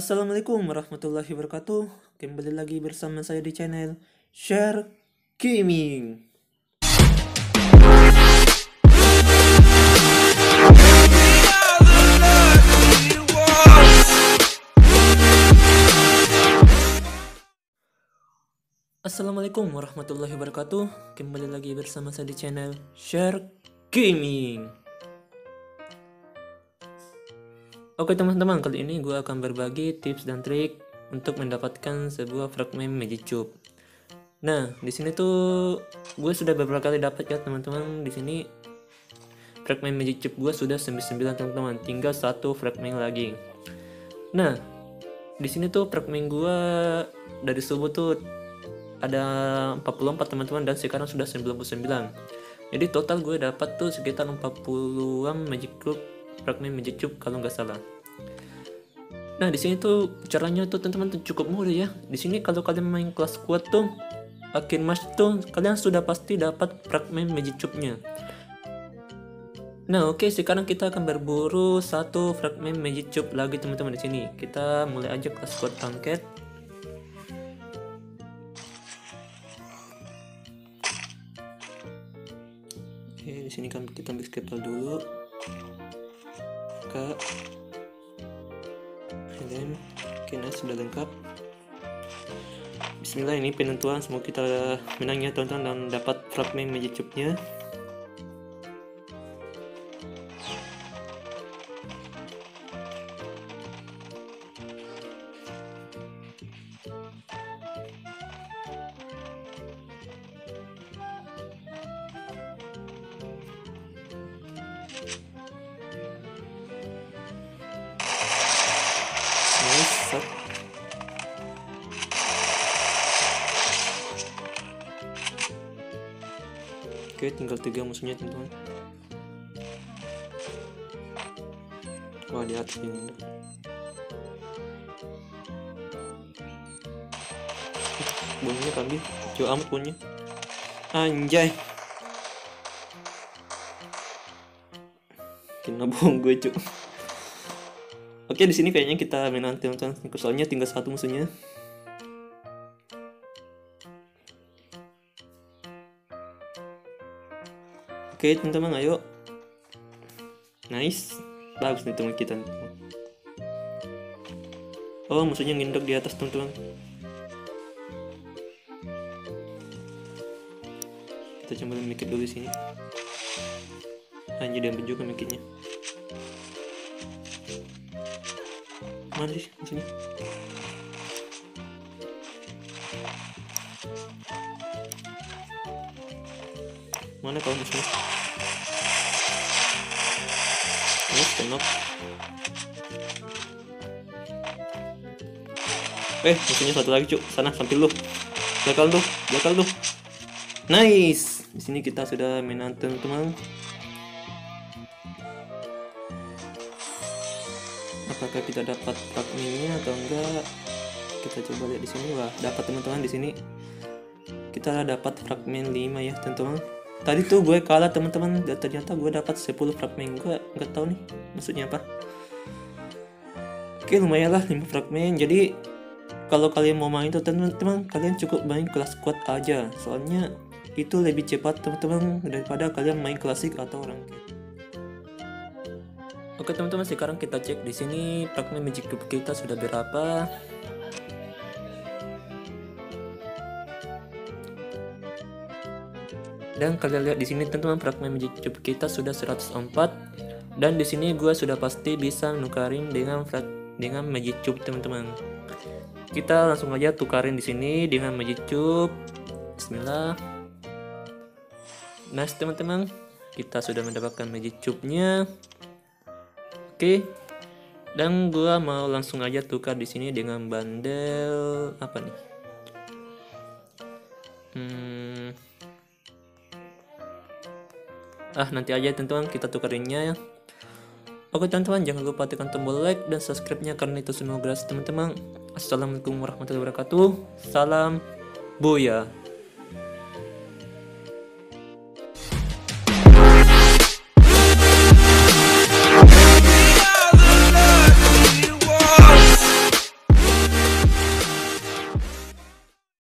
Assalamualaikum warahmatullahi wabarakatuh. Kembali lagi bersama saya di channel Share Gaming. Assalamualaikum warahmatullahi wabarakatuh. Kembali lagi bersama saya di channel Share Gaming. Oke teman-teman, kali ini gue akan berbagi tips dan trik untuk mendapatkan sebuah fragmen Magic Cube. Nah, di sini tuh gue sudah beberapa kali dapat ya teman-teman. Di sini fragmen Magic Cube gue sudah 99 teman-teman, tinggal satu fragmen lagi. Nah, di sini tuh fragmen gue dari subuh tuh ada 44 teman-teman dan sekarang sudah 99. Jadi total gue dapat tuh sekitar 40-an Magic Cube fragmen Magic Cube kalau nggak salah. Nah di sini tuh caranya tuh teman-teman tuh cukup mudah ya. Di sini kalau kalian main kelas kuat tuh akhir match tuh kalian sudah pasti dapat fragmen Magic Cube-nya. Nah oke okay, sekarang kita akan berburu satu fragmen Magic Cube lagi teman-teman di sini. Kita mulai aja kelas kuat angket. Oke di sini kan kita ambil scalpel dulu buka and then oke okay, sudah lengkap. Bismillah ini penentuan. Semoga kita menangnya teman-teman dan dapat fragmen magic cube nya Oke, tinggal tiga musuhnya teman-teman. Wah di atas ini. Bunyinya kami, jauh amat bunyinya. Anjay. Kena bohong gue cuk. Oke di sini kayaknya kita menang teman-teman. Soalnya tinggal satu musuhnya. Oke teman-teman ayo. Nice. Bagus nih teman kita. Oh musuhnya ngindok di atas teman-teman. Kita coba mikir dulu sini. Anjir diambil juga mikirnya. mana sih sini mana Yes, kenop eh musuhnya satu lagi cuk. Sana samping lu. Belakang lu belakang lu. Nice! Di sini kita sudah menang teman-teman apakah kita dapat fragmennya atau enggak? Kita coba lihat di sini. Wah dapat teman-teman di sini. Kita dapat fragmen 5 ya teman-teman tadi tuh gue kalah teman-teman. Ternyata gue dapat 10 fragmen gue nggak tahu nih maksudnya apa. Oke lumayan lah 5 fragmen jadi kalau kalian mau main tuh teman-teman kalian cukup main kelas kuat aja. Soalnya itu lebih cepat teman-teman daripada kalian main klasik atau ranked Oke teman-teman sekarang kita cek di sini fragmen magic cube kita sudah berapa. Dan kalian lihat di sini teman-teman fragmen magic cube kita sudah 104 dan di sini gue sudah pasti bisa nukarin dengan dengan magic cube teman-teman. Kita langsung aja tukarin di sini dengan magic cube. Bismillah. Nice teman-teman. Kita sudah mendapatkan magic cube-nya. Oke. Dan gua mau langsung aja tukar di sini dengan bandel apa nih? Hmm. Ah, nanti aja teman-teman kita tukarinnya ya. Oke teman-teman jangan lupa tekan tombol like dan subscribe-nya karena itu semua gratis teman-teman. Assalamualaikum warahmatullahi wabarakatuh. Salam Boya.